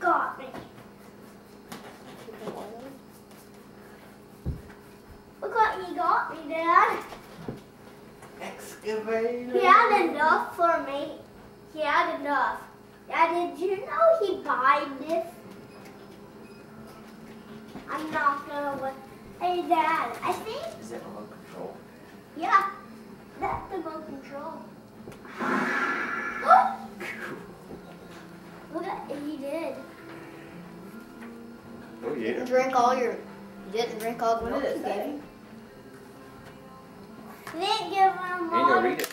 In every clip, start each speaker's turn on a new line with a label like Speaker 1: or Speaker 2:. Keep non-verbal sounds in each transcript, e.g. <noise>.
Speaker 1: got me. Look what he got me, Dad.
Speaker 2: Excavator.
Speaker 1: He had enough for me. He had enough. Dad, did you know he bought this? I'm not gonna win. Hey, Dad, I think,
Speaker 2: Is that remote control?
Speaker 1: yeah, that's the remote control. <gasps> Look at he did.
Speaker 2: Oh
Speaker 3: You
Speaker 2: yeah.
Speaker 3: didn't drink all your. You didn't drink all the
Speaker 4: What
Speaker 3: milk
Speaker 4: did
Speaker 3: you
Speaker 4: say?
Speaker 3: gave me.
Speaker 1: Didn't give him
Speaker 2: Daniel,
Speaker 1: more.
Speaker 2: read it.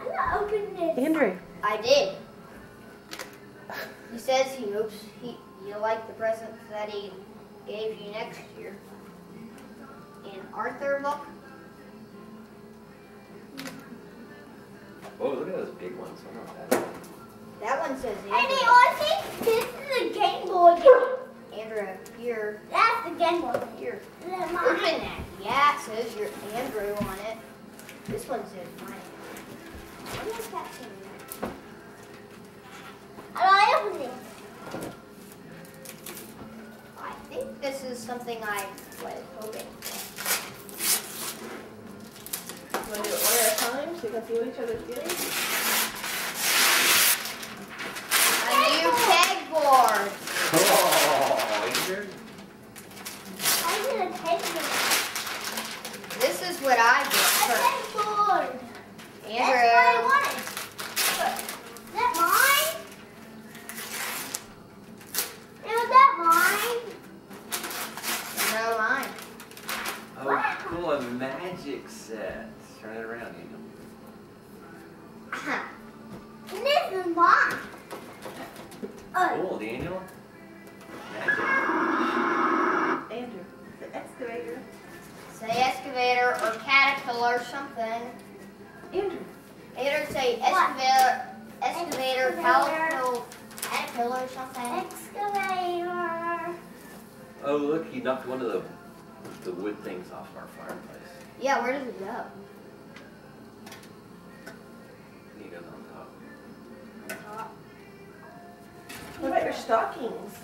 Speaker 1: I'm not opening it.
Speaker 4: Andrew.
Speaker 3: I did. He says he hopes he you like the presents that he gave you next year. And Arthur, book.
Speaker 2: Oh, look at those big ones. I don't know what that is.
Speaker 3: that one says
Speaker 1: Hey,
Speaker 3: Andrew.
Speaker 1: I think this is a Game Boy game.
Speaker 3: Andrew, here,
Speaker 1: That's the Game Boy game.
Speaker 3: here.
Speaker 1: Is that
Speaker 3: Open
Speaker 1: mine?
Speaker 3: that. Yeah, it says your Andrew on it. This one says mine. What is that saying?
Speaker 1: How do I open it?
Speaker 3: I think this is something I was hoping.
Speaker 4: Want to do it one at a time so you can see what each other's getting?
Speaker 3: A new pegboard.
Speaker 2: Oh, Andrew.
Speaker 1: I did a pegboard.
Speaker 3: This is what I get
Speaker 1: A
Speaker 3: for
Speaker 1: pegboard. That's what I
Speaker 3: Andrew.
Speaker 1: wanted. Is that mine? Is that mine?
Speaker 3: No mine.
Speaker 2: Oh, cool. A magic set. Turn it around, Daniel.
Speaker 3: Where does it go?
Speaker 2: He goes on top.
Speaker 4: What about your stockings?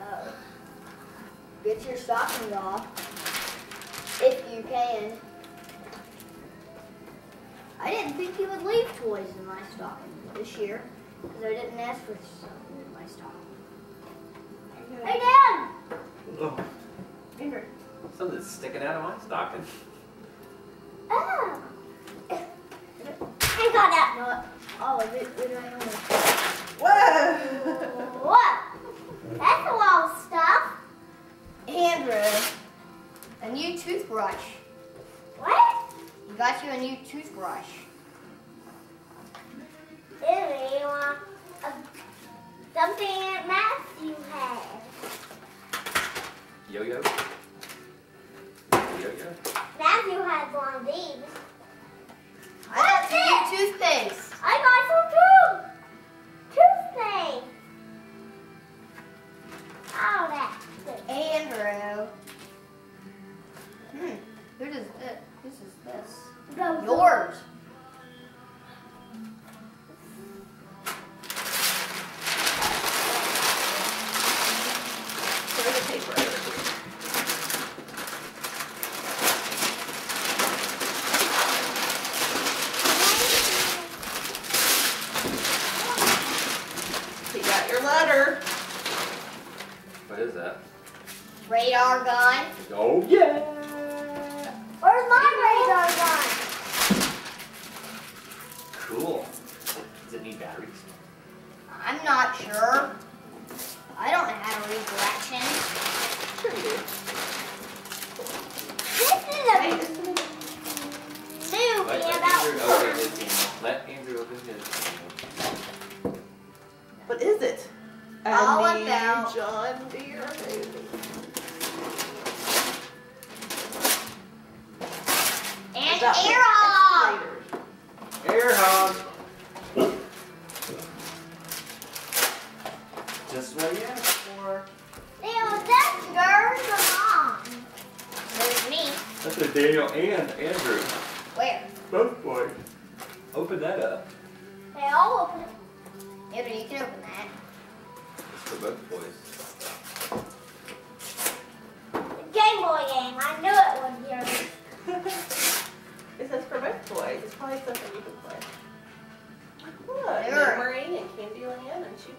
Speaker 3: Oh. Get your stockings off. If you can. I didn't think you would leave toys in my stocking this year. Because I didn't ask for something in my stocking.
Speaker 1: Hey, Dad.
Speaker 2: Oh,
Speaker 4: Andrew.
Speaker 2: Something's sticking out of my stocking.
Speaker 1: Oh. I got that.
Speaker 3: Not all of it, but I know.
Speaker 4: Whoa!
Speaker 1: What? That's a lot of stuff.
Speaker 3: Andrew, a new toothbrush.
Speaker 1: What?
Speaker 3: You got you a new toothbrush.
Speaker 1: Really? Uh, uh, something that Matthew had.
Speaker 2: Yo-yo.
Speaker 1: Matthew had one of these.
Speaker 3: I got
Speaker 1: What's
Speaker 3: new toothpaste.
Speaker 1: I got some too. Toothpaste.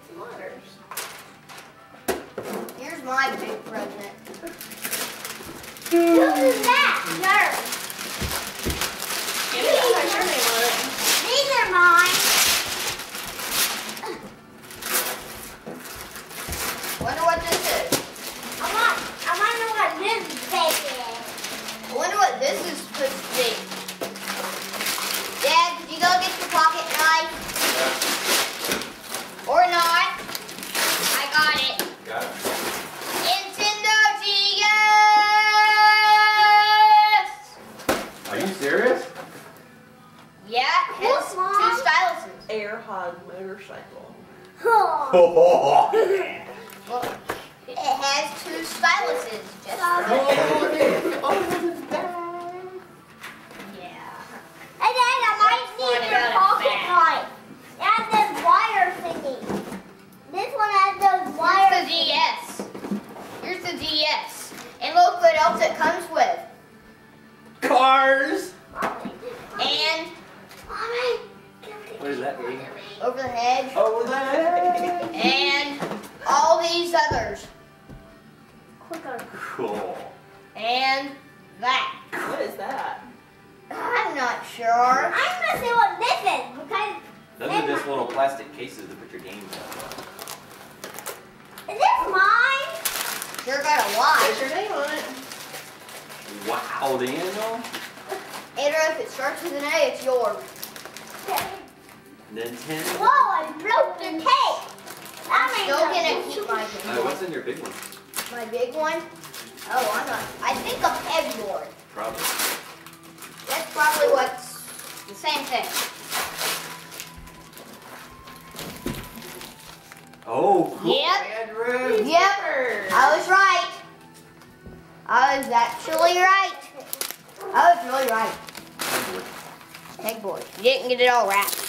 Speaker 3: And
Speaker 4: Ladders.
Speaker 3: Here's my big present.
Speaker 1: Who's that?
Speaker 3: Still
Speaker 1: I'm
Speaker 3: gonna keep my
Speaker 2: Uh, what's in your big one?
Speaker 3: My big one? Oh, I'm not. I think a pegboard.
Speaker 2: Probably.
Speaker 3: That's probably what's the same thing.
Speaker 2: Oh, cool.
Speaker 3: Yep.
Speaker 2: Andrew.
Speaker 3: Yep. I was right. I was actually right. I was really right. Pegboard. You didn't get it all wrapped.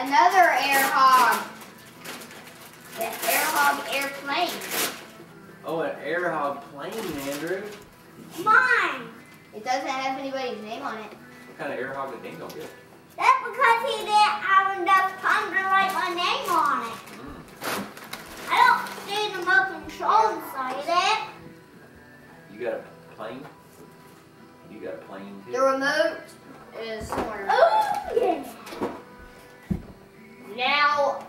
Speaker 3: Another air hog. The air hog airplane.
Speaker 2: Oh, an air hog plane, Andrew.
Speaker 1: Mine.
Speaker 3: It doesn't have anybody's name on it.
Speaker 2: What kind of air hog did Daniel get?
Speaker 1: That's because he didn't have enough time to write my name on it.
Speaker 2: Mm.
Speaker 1: I don't see the remote control inside it.
Speaker 2: You got a plane? You got a plane too?
Speaker 3: The remote is somewhere.
Speaker 1: Oh, yeah.
Speaker 3: Now,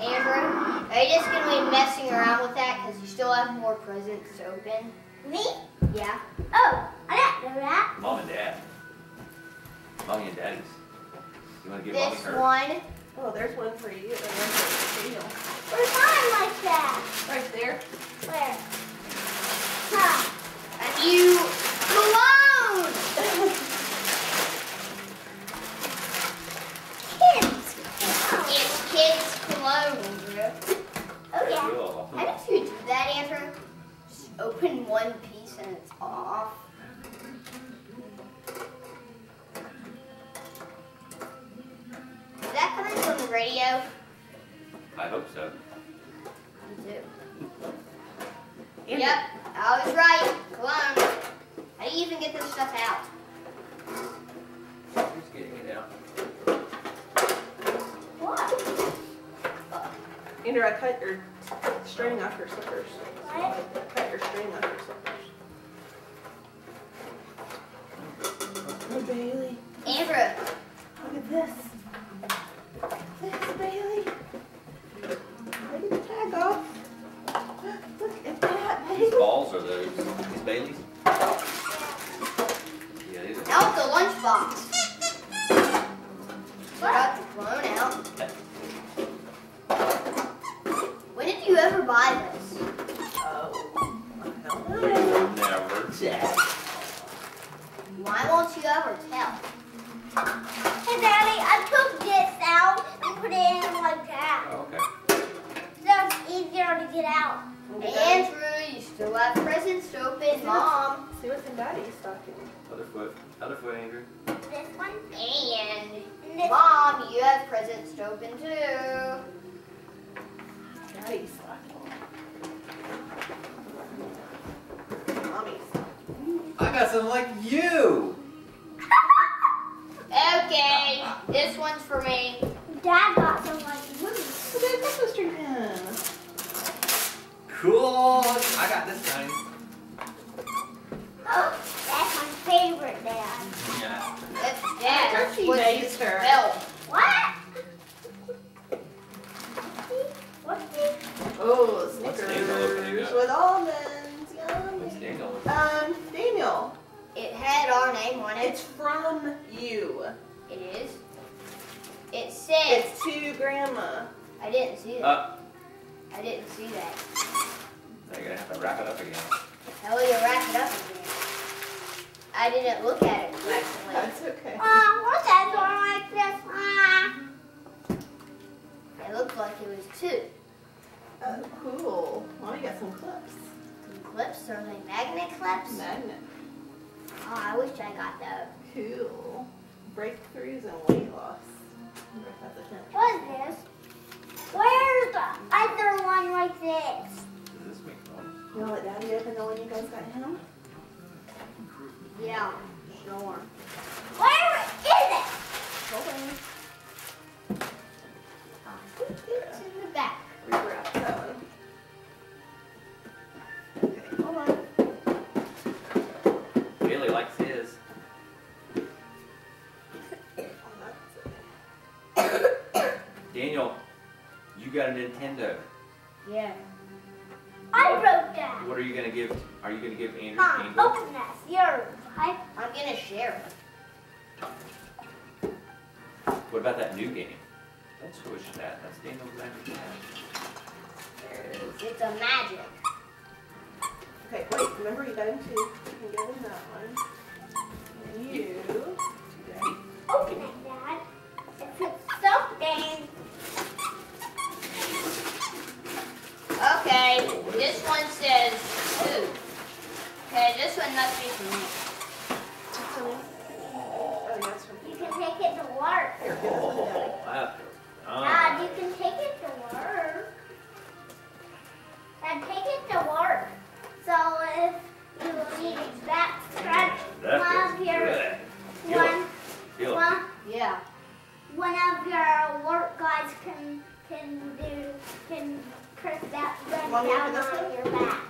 Speaker 3: Andrew, are you just gonna be messing around with that because you still have more presents to open?
Speaker 1: Me?
Speaker 3: Yeah.
Speaker 1: Oh, I didn't know that.
Speaker 2: Mom and dad. Mommy and daddy's. You want to give mommy
Speaker 3: This
Speaker 2: her?
Speaker 3: one.
Speaker 4: Oh, there's one for you and one for Daniel.
Speaker 1: Where's mine like that?
Speaker 4: Right there.
Speaker 1: Where? Huh.
Speaker 3: A new cologne. It's kids' clothes, Drew.
Speaker 1: Oh, yeah.
Speaker 3: I bet you do that, Andrew. Just open one piece and it's off. Is that coming from the radio?
Speaker 2: I hope so.
Speaker 3: Me too. Yep, I was right. Cologne. How do you even get this stuff out?
Speaker 2: Who's getting it out?
Speaker 1: What?
Speaker 4: Andrew, I cut your string off your slippers.
Speaker 1: What?
Speaker 4: cut your string off your slippers. Oh, Bailey.
Speaker 3: Andrew.
Speaker 4: Look at this. This, Bailey. Look at tag off. Look at that, Bailey.
Speaker 2: These balls are those. These Baileys? Yeah, these are.
Speaker 1: That
Speaker 3: was
Speaker 4: the
Speaker 3: lunchbox. I got those.
Speaker 4: Cool. Breakthroughs and weight loss.
Speaker 1: What is this? Where's the other one like this?
Speaker 2: Does this make?
Speaker 4: You want to let Daddy open the one you guys got him?
Speaker 3: Yeah, sure. back.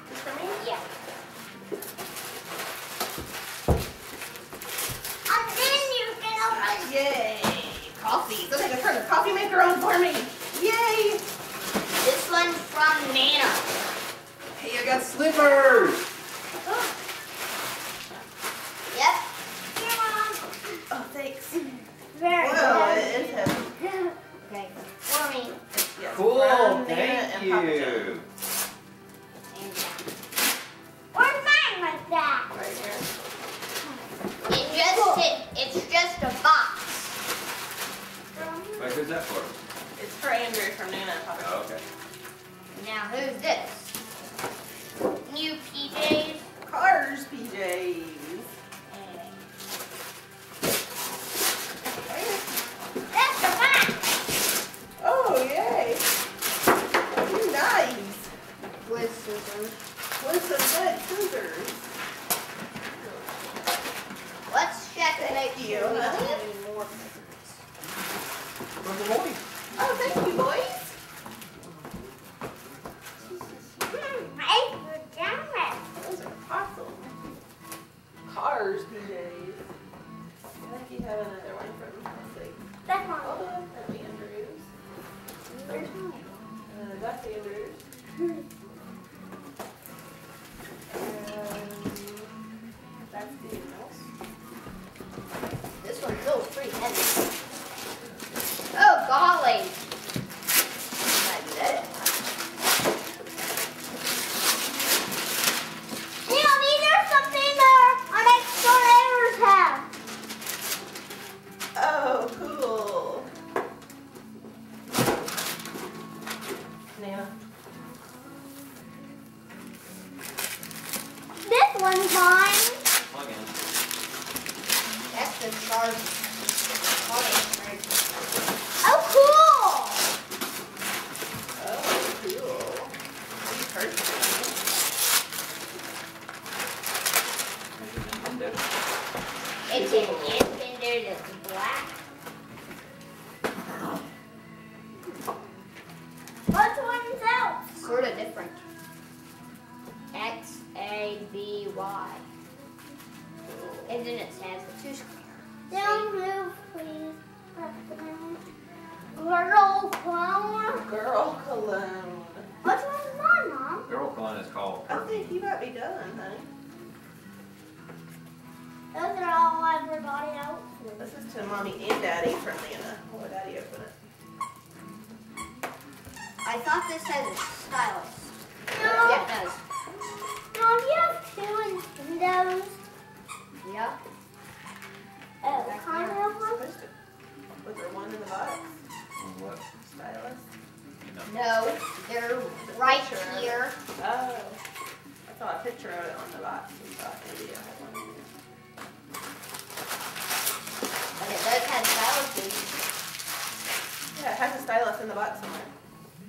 Speaker 3: Does
Speaker 1: have.
Speaker 3: Yeah,
Speaker 4: it has a stylus in the box somewhere.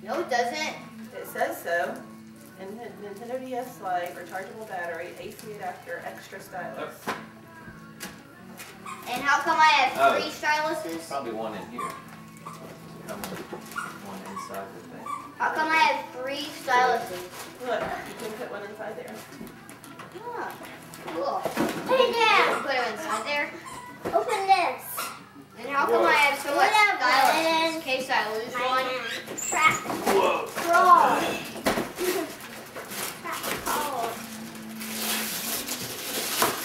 Speaker 3: No, it doesn't.
Speaker 4: It says so. And Nintendo DS Lite, rechargeable battery, AC adapter, extra stylus.
Speaker 3: And how come I have
Speaker 2: Oh.
Speaker 3: three styluses?
Speaker 2: Probably one in here. One inside the thing.
Speaker 3: How come I have three styluses?
Speaker 4: Look, you can put one inside there.
Speaker 3: Ah, cool.
Speaker 1: Hey, Dad,
Speaker 3: Put them inside there.
Speaker 1: open this.
Speaker 3: And how come I have so much
Speaker 1: Whatever,
Speaker 3: styluses? In case I lose one.
Speaker 1: Trap.
Speaker 2: Whoa.
Speaker 1: Frog. Trap frog.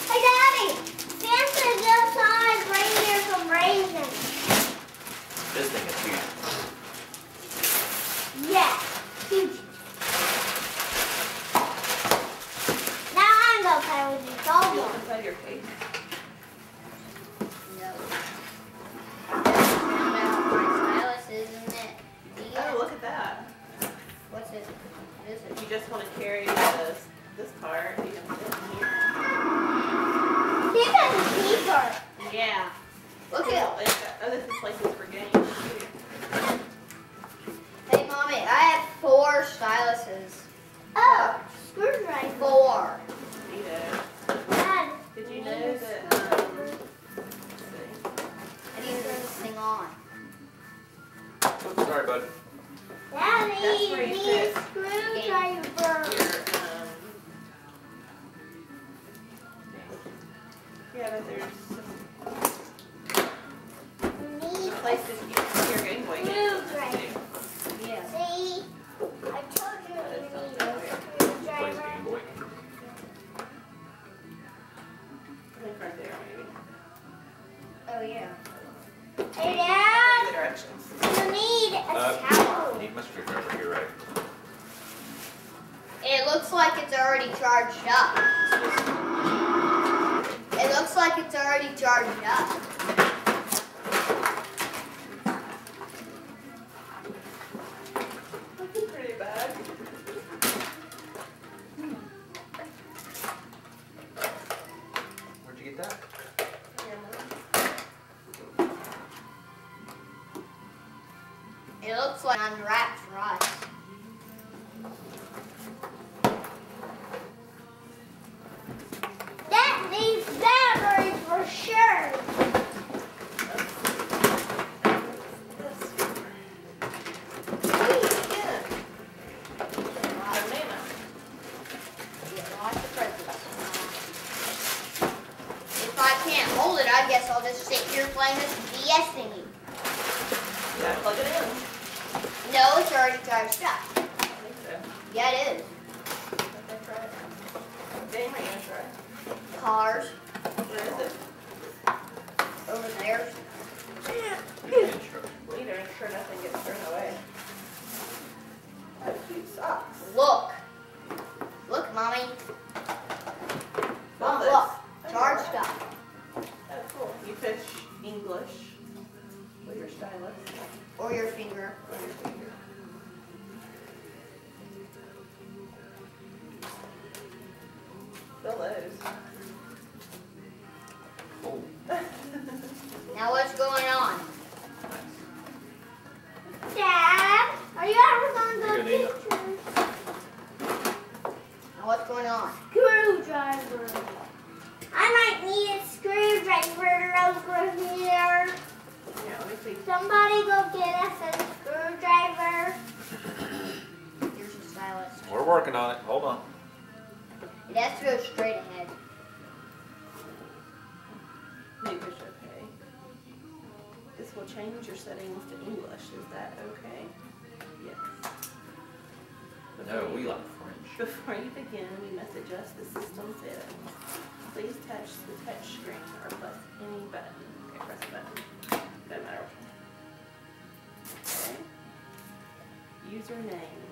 Speaker 1: Hey, Daddy. Santa's outside reindeer some raisins.
Speaker 2: This thing is huge.
Speaker 1: Yeah. Huge. Now I'm gonna play with these
Speaker 4: Look
Speaker 1: dolls.
Speaker 4: inside your case.
Speaker 3: No. That's my styluses, isn't it?
Speaker 4: Oh,
Speaker 3: Yeah.
Speaker 4: look at that.
Speaker 3: What's it? What is
Speaker 4: If
Speaker 3: it?
Speaker 4: You just want to carry this, this part, you can put it in here.
Speaker 1: She's a keeper.
Speaker 3: Yeah. Look
Speaker 4: Oh,
Speaker 3: at.
Speaker 4: it's oh, this is places for games too.
Speaker 3: Hey, mommy, I have four styluses.
Speaker 1: Oh, screwdriver.
Speaker 3: Four.
Speaker 4: Neato.
Speaker 1: Dad.
Speaker 4: Did you know that, um, let's see.
Speaker 3: I need to turn this thing on.
Speaker 2: Sorry, bud.
Speaker 1: Daddy
Speaker 4: That's where you
Speaker 1: needs
Speaker 4: put
Speaker 1: screwdriver.
Speaker 4: Um, yeah, but there's
Speaker 1: Need
Speaker 4: fish English. Or your stylus.
Speaker 3: Or your finger.
Speaker 4: Or your finger. Before you begin, we must adjust the system settings. Please touch the touch screen or press any button. Okay, press a button. No matter. Okay. Username.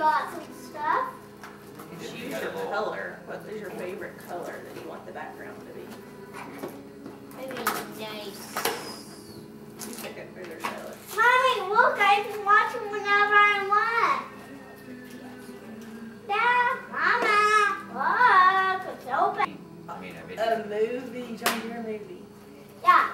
Speaker 1: got some stuff.
Speaker 4: Choose your color. What is your favorite color that you want the background to be?
Speaker 3: Maybe nice.
Speaker 4: You pick it for their salad.
Speaker 1: Mommy, look, I can watch them whenever I want. Dad, Mama, look, it's open.
Speaker 4: A movie, John Deere movie. Yeah.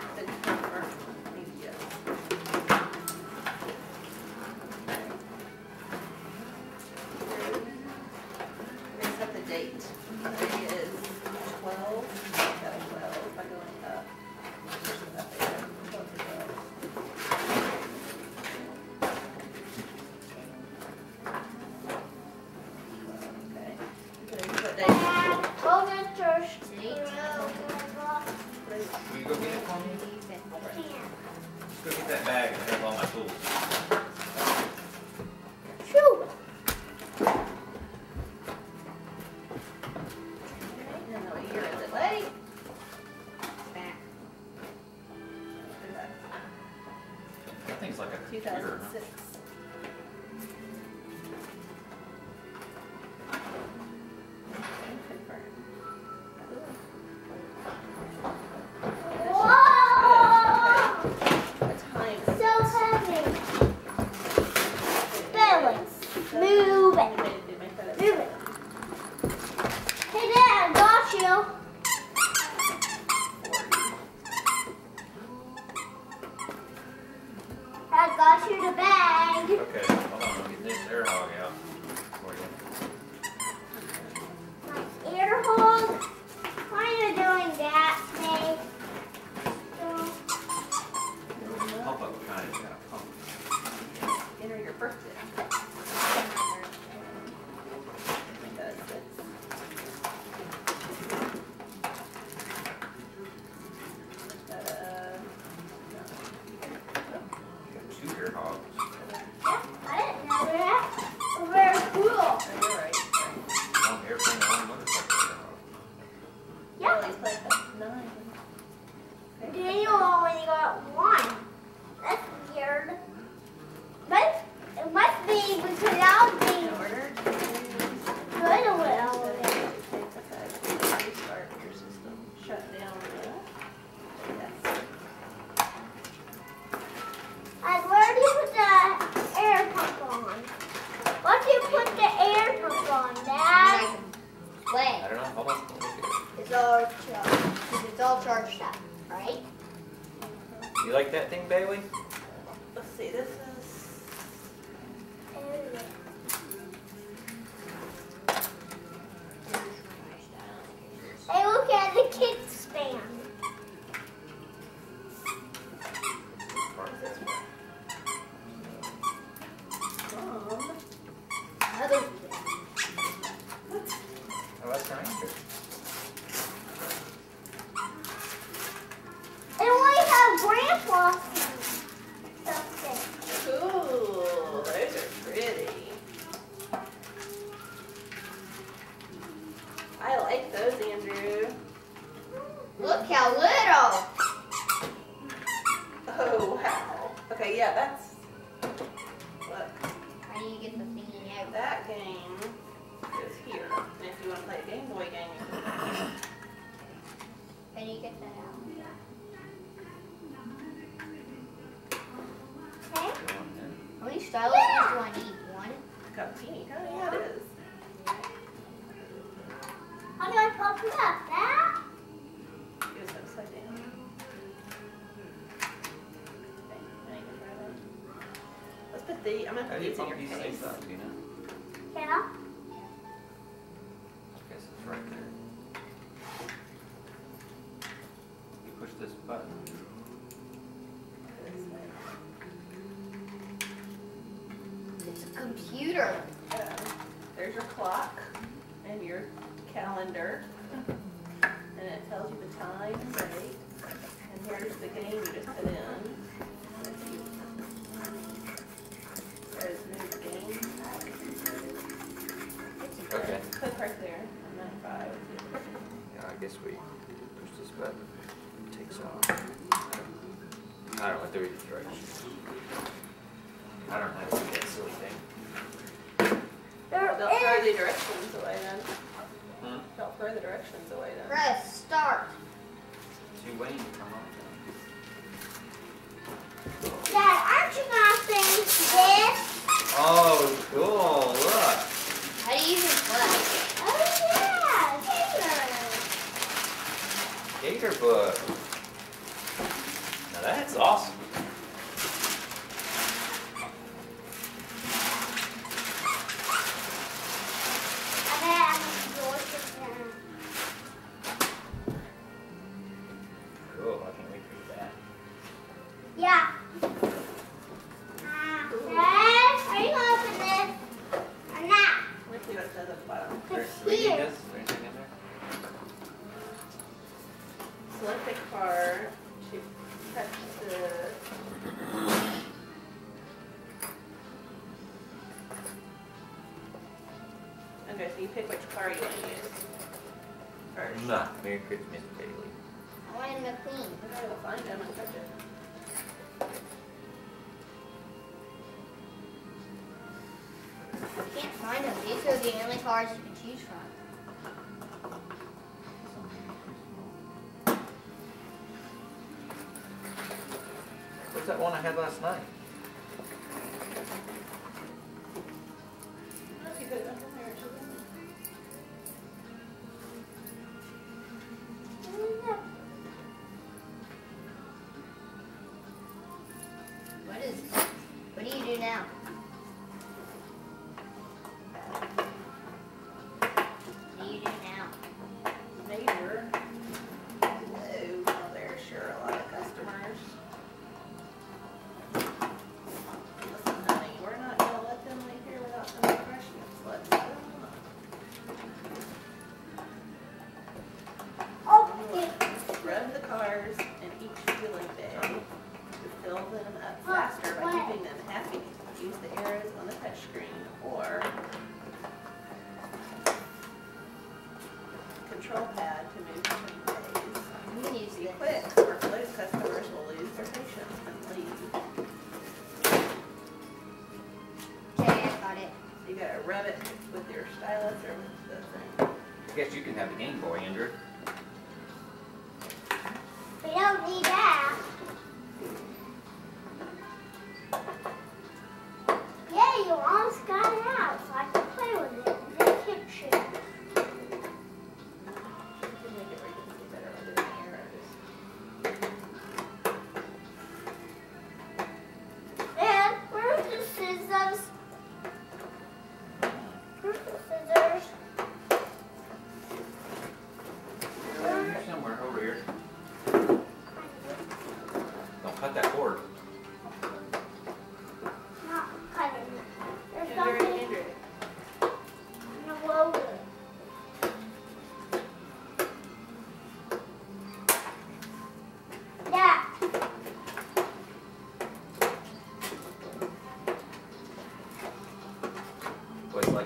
Speaker 3: I
Speaker 2: had last night?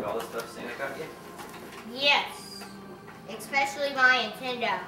Speaker 2: like all the stuff Santa got you?
Speaker 4: Yes. Especially my Nintendo.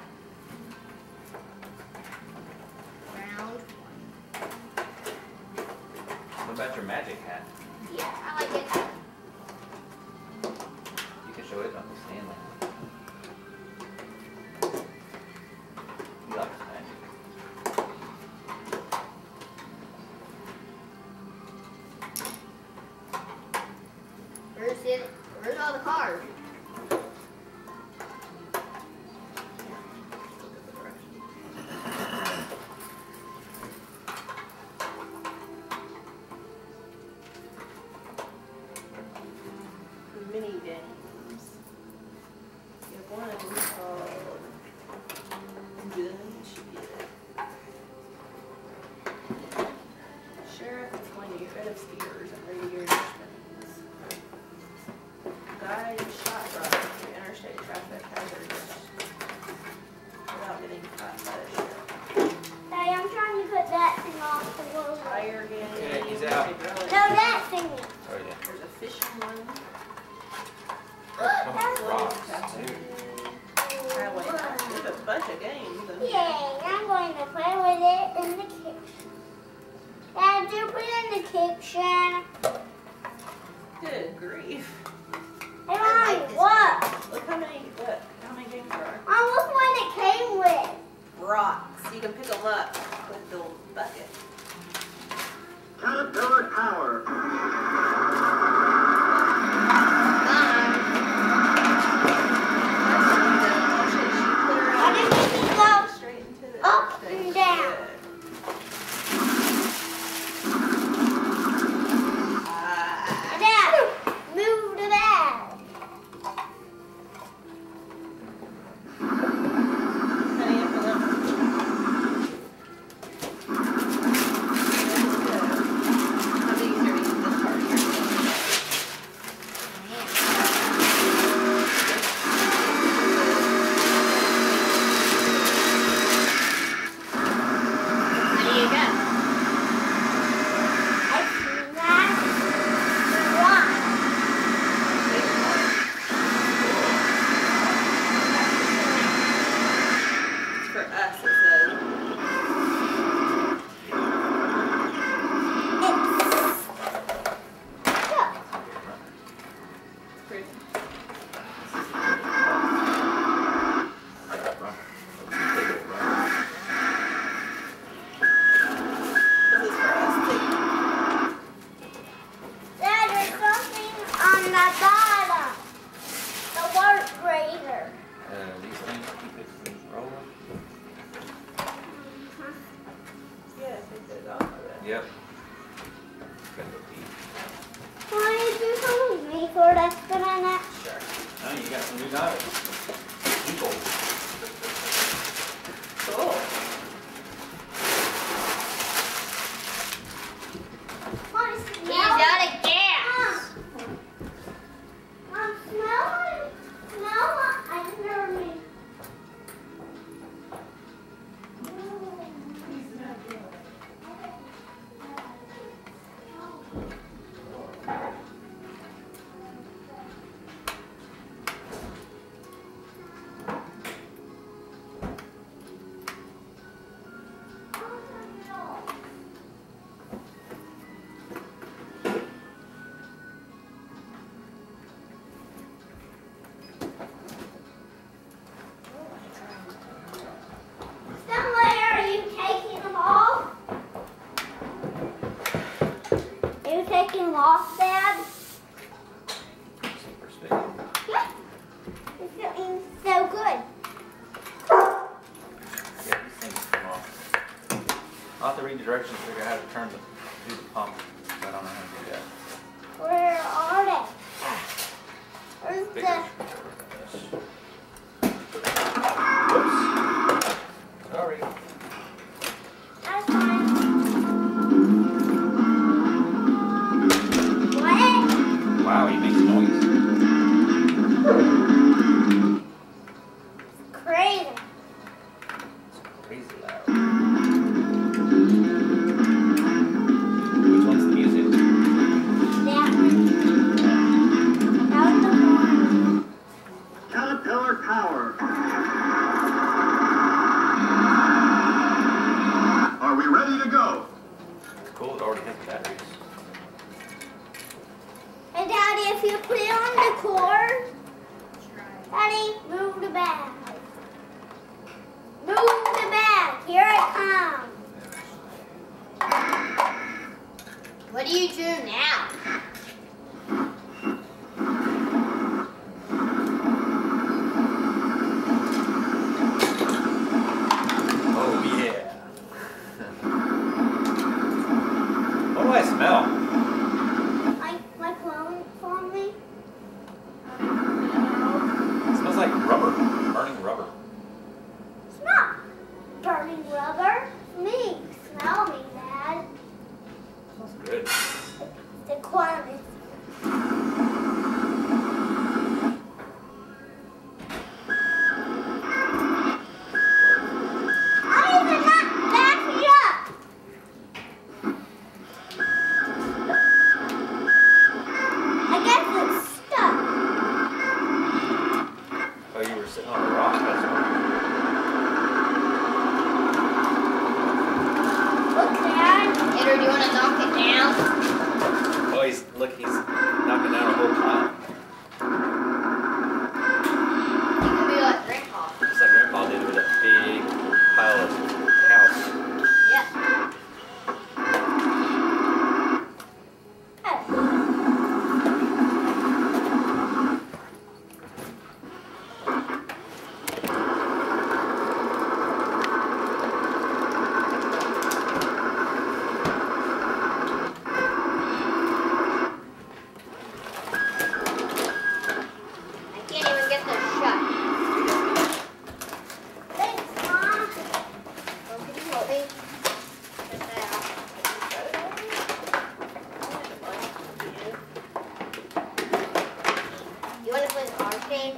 Speaker 5: Play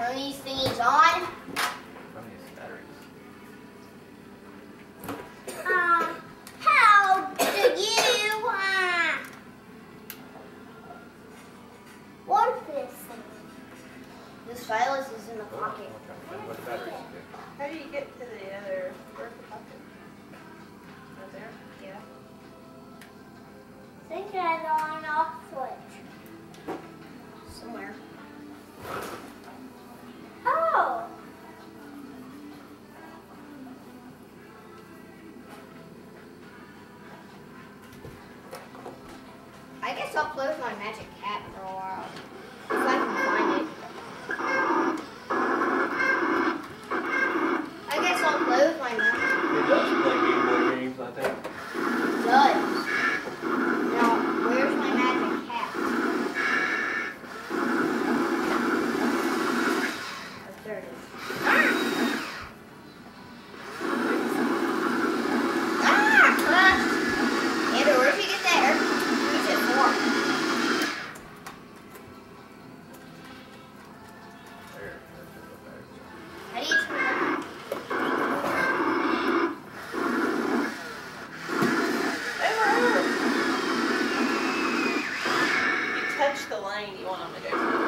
Speaker 2: turn
Speaker 3: these thingies on? I
Speaker 4: You want them to go.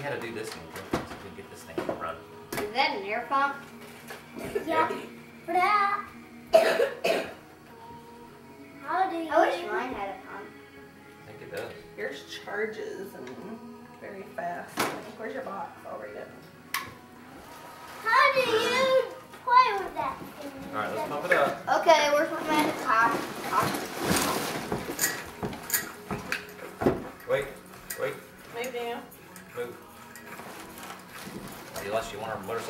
Speaker 2: see how
Speaker 4: to do
Speaker 3: this
Speaker 2: thing so we can get this thing to run.
Speaker 3: Is that an air pump?
Speaker 1: Yeah. how do you
Speaker 3: I wish mine had a pump.
Speaker 2: I think it does.
Speaker 4: Yours charges and very fast. Where's your box? I'll read it.
Speaker 1: How do you play with that?
Speaker 2: Alright, let's pump it up.
Speaker 3: Okay, we're from at top.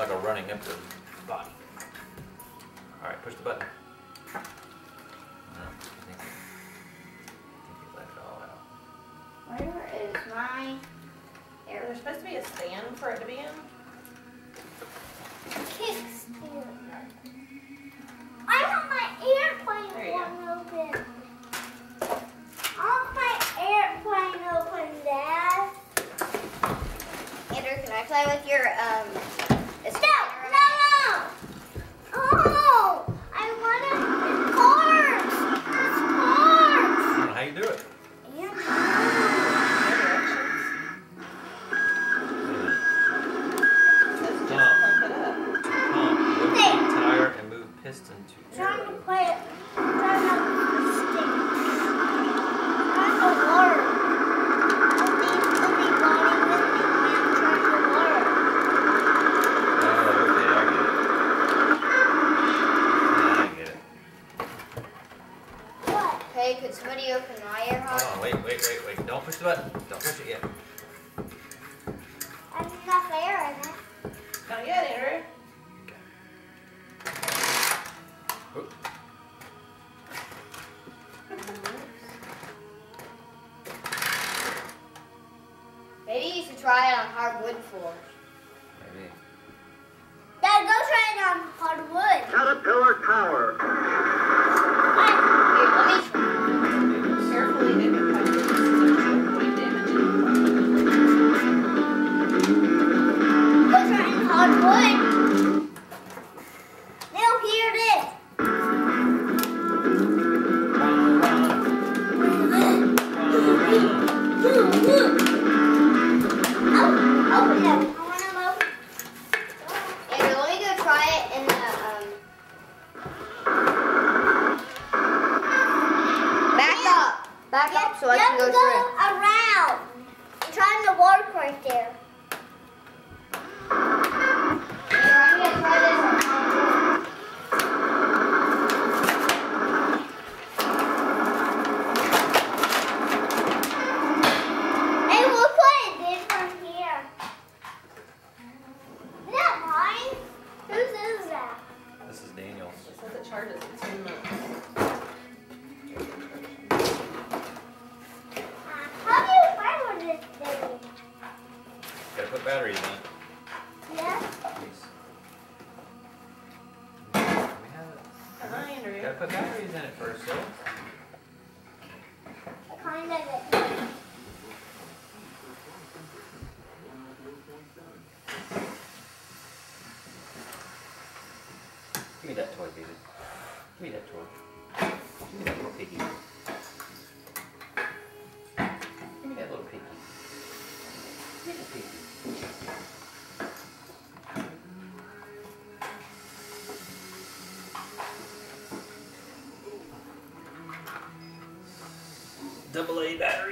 Speaker 2: like a running empty body. All right, push the button.
Speaker 3: Where is my...
Speaker 4: There's supposed to be a stand for it to be in.
Speaker 2: but don't touch it yet.
Speaker 1: That's not fair, is it?
Speaker 4: Not yet, Andrew.
Speaker 3: Maybe you should try it on hardwood floor.
Speaker 2: Maybe.
Speaker 1: Dad, go try it on hardwood.
Speaker 6: Caterpillar Tower.
Speaker 3: Wait, let me try.
Speaker 1: wood.
Speaker 2: Give me that little piggy. Give me that little piggy. Piggy. double A battery.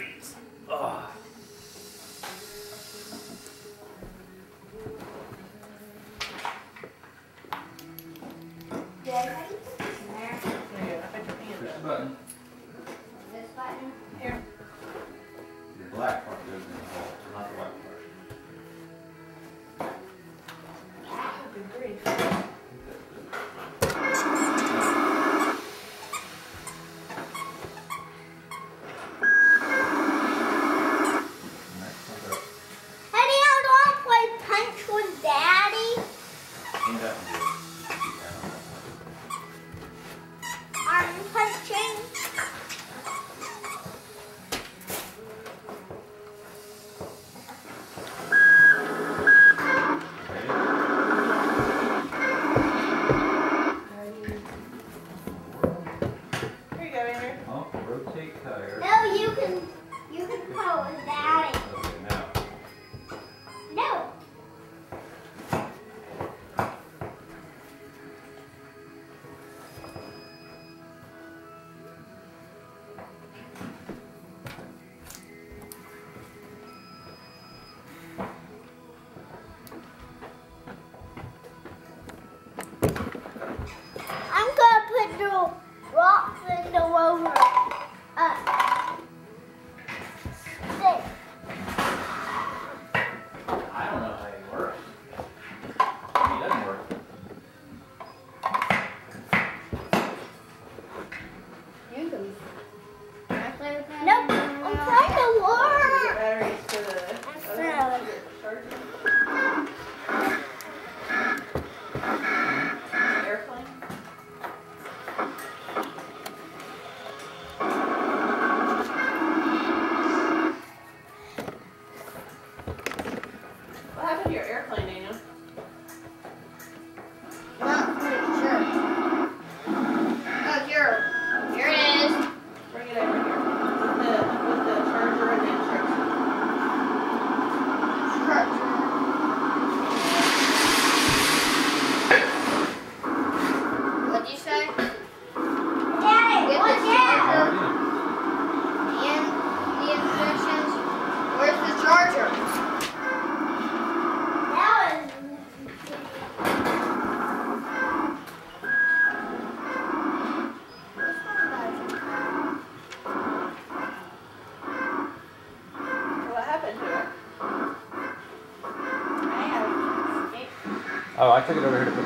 Speaker 2: Oh,
Speaker 3: I
Speaker 2: took it over here